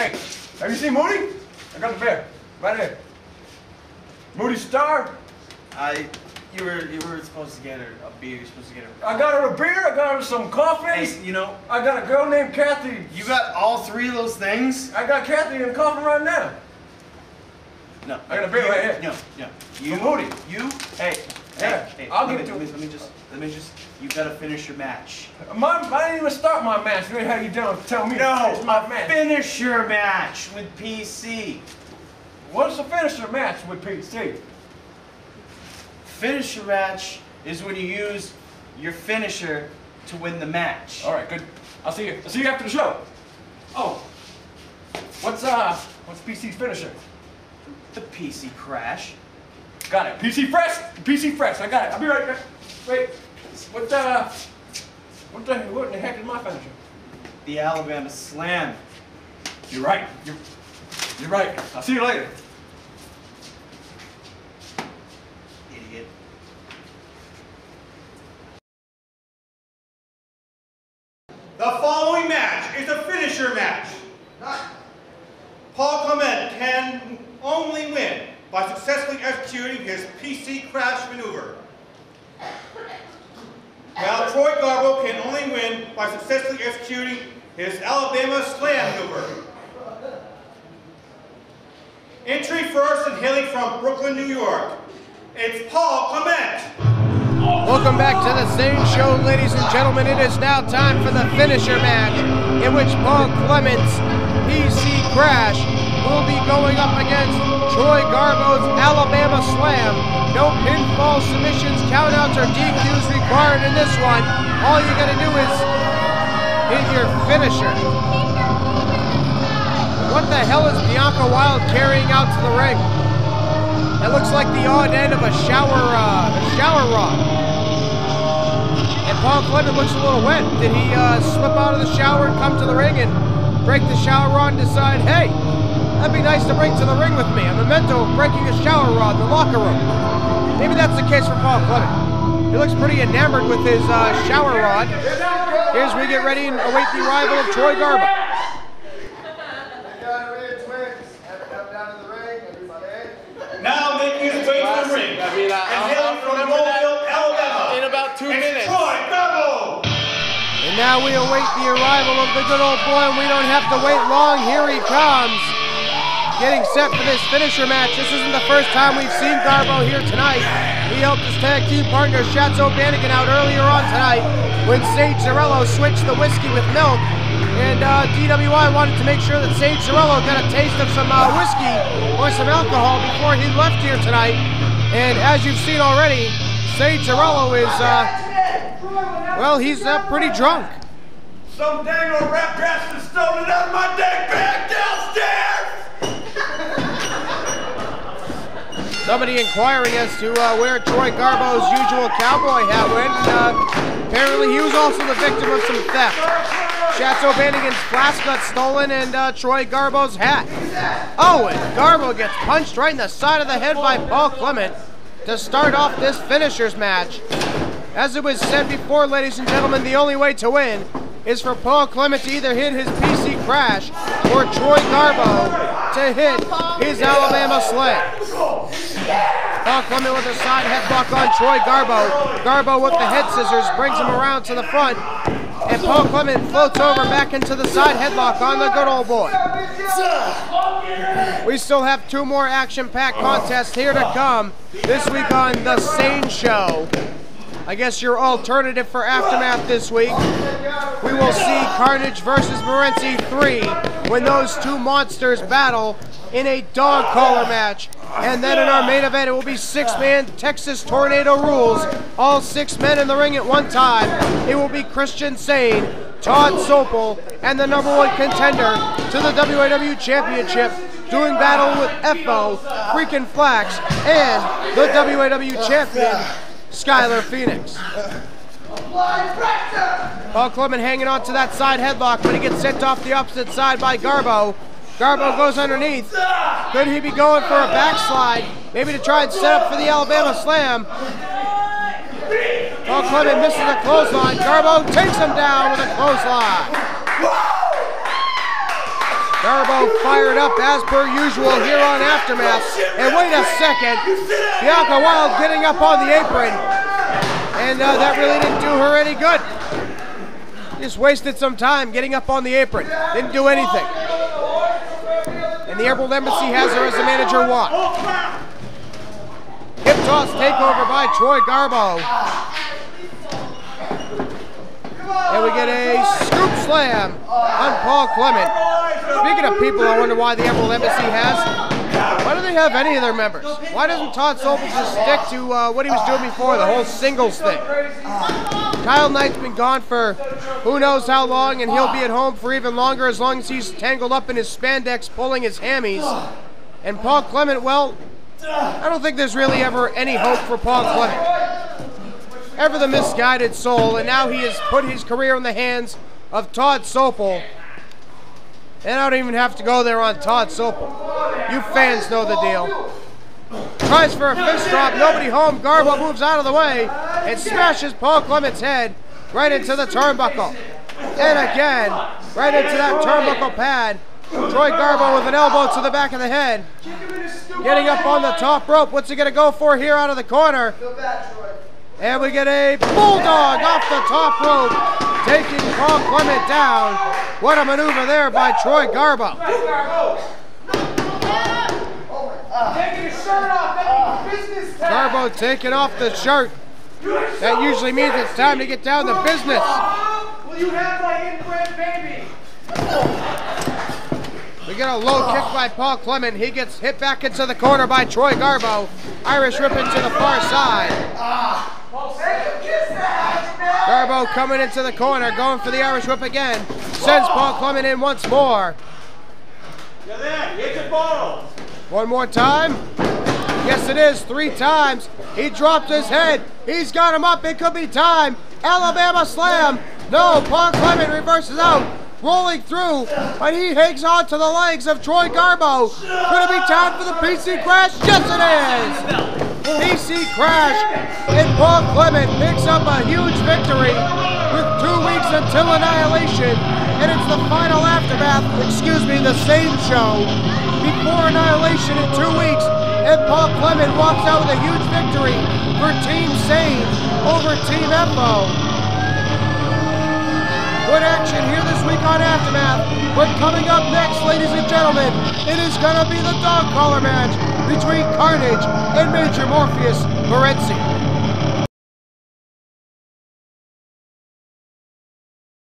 Hey, have you seen Moody? I got the beer. Right here. Moody Star. I, you were, you were supposed to get her a beer. You're supposed to get her. I got her a beer. I got her some coffee. Hey, you know, I got a girl named Kathy. you got all three of those things. I got Kathy in coffee right now. No, I got a beer you- right here. No, no. You, Moody. you, hey, Yeah, hey, hey. I'll give it to let me just, let me just. You gotta finish your match. My, I didn't even start my match. Look how you doing? Tell me. No, it's my match. finish your match with PC. What's the finisher match with PC? Finisher match is when you use your finisher to win the match. All right, good. I'll see you. I'll see you after the show. Oh, what's uh, what's PC's finisher? The PC crash. Got it. PC fresh. PC fresh. I got it. I'll be right back. Wait. What the, what the what in the heck is my finisher? The Alabama Slam. You're right. You're, you're right. I'll see you later. Idiot. The following match is a finisher match. Paul Clement can only win by successfully executing his PC crash maneuver. While Troy Garbo can only win by successfully executing his Alabama slam maneuver. Entry first and hailing from Brooklyn, New York. It's Paul Clement. Welcome back to the Sane show, ladies and gentlemen. It is now time for the finisher match, in which Paul Clements, PC Crash, will be going up against Troy Garbo's Alabama Slam. No pinfall submissions, countouts, or DQs required in this one. All you gotta do is hit your finisher. What the hell is Bianca Wild carrying out to the ring? That looks like the odd end of a shower, uh, a shower rod. And Paul Clement looks a little wet. Did he uh, slip out of the shower and come to the ring and break the shower rod and decide, hey, that'd be nice to bring to the ring with me, a memento of breaking a shower rod in the locker room. Maybe that's the case for Paul Clement. He looks pretty enamored with his uh, shower rod. Here's we get ready and await the arrival of Troy Garbo. Now making his way to the ring. I mean, I- and I'll- hailing I'll from Mobile, Alabama. in about two it's minutes. Troy Garbo. And now we await the arrival of the good old boy, and we don't have to wait long. Here he comes. Getting set for this finisher match. This isn't the first time we've seen Garbo here tonight. He helped his tag team partner Shatzo Bannigan out earlier on tonight when Sage Zarello switched the whiskey with milk. And uh, DWI wanted to make sure that Sage Zarello got a taste of some uh, whiskey or some alcohol before he left here tonight. And as you've seen already, Sage Zarello is, uh, well, he's uh, pretty drunk. Some dang old rap bastard stole it out of my deck bag downstairs. Somebody inquiring as to uh, where Troy Garbo's usual cowboy hat went. Uh, apparently, he was also the victim of some theft. Shatzo Bannigan's flask got stolen and uh, Troy Garbo's hat. Oh, and Garbo gets punched right in the side of the head by Paul Clement to start off this finishers match. As it was said before, ladies and gentlemen, the only way to win is for Paul Clement to either hit his PC crash or Troy Garbo to hit his Alabama slam. Paul Clement with a side headlock on Troy Garbo. Garbo with the head scissors brings him around to the front. And Paul Clement floats over back into the side headlock on the good old boy. We still have two more action-packed contests here to come this week on The Sane Show. I guess your alternative for Aftermath this week. We will see Carnage versus Morenci 3 when those two monsters battle in a dog collar match. And then in our main event, it will be six-man Texas Tornado Rules. All six men in the ring at one time. It will be Christian Sane, Todd Sopel, and the number one contender to the WAW Championship doing battle with FO, Freakin' Flax, and the WAW Champion, Skylar Phoenix. Paul Clement hanging on to that side headlock but he gets sent off the opposite side by Garbo. Garbo goes underneath. Could he be going for a backslide? Maybe to try and set up for the Alabama Slam. Paul Clement misses a clothesline. Garbo takes him down with a clothesline. Garbo fired up as per usual here on Aftermath. And wait a second, Bianca Wild getting up on the apron. And uh, that really didn't do her any good. Just wasted some time getting up on the apron. Didn't do anything. And the Emerald Embassy has her as the manager one. Hip toss takeover by Troy Garbo. And we get a scoop slam on Paul Clement. Speaking of people, I wonder why the Emerald Embassy has. Why do they have any of their members? Why doesn't Todd Sobel just stick to uh, what he was doing before, the whole singles thing? Kyle Knight's been gone for who knows how long, and he'll be at home for even longer as long as he's tangled up in his spandex pulling his hammies. And Paul Clement, well, I don't think there's really ever any hope for Paul Clement. Ever the misguided soul, and now he has put his career in the hands of Todd Sopel. And I don't even have to go there on Todd Sopel. You fans know the deal. Tries for a fist drop, nobody home. Garbo moves out of the way and smashes Paul Clement's head right into the turnbuckle. And again, right into that turnbuckle pad. Troy Garbo with an elbow to the back of the head. Getting up on the top rope. What's he going to go for here out of the corner? And we get a bulldog off the top rope, taking Paul Clement down. What a maneuver there by Troy Garbo. Garbo taking off the shirt. That usually means it's time to get down to business. Will you have my inbred baby? We get a low kick by Paul Clement. He gets hit back into the corner by Troy Garbo. Irish whip into the far side. Garbo coming into the corner, going for the Irish whip again. Sends Paul Clement in once more. Get in, hit the bottle. One more time. Yes, it is. Three times. He dropped his head. He's got him up. It could be time. Alabama slam. No, Paul Clement reverses out. Rolling through, but he hangs on to the legs of Troy Garbo. Could it be time for the PC crash? Yes, it is. PC crash, and Paul Clement picks up a huge victory with two weeks until annihilation, and it's the final aftermath. Excuse me, the Sane show before annihilation in two weeks, and Paul Clement walks out with a huge victory for Team Sane over Team FO. Good action here this week on Aftermath. But coming up next, ladies and gentlemen, it is going to be the dog collar match between Carnage and Major Morpheus Morenzi.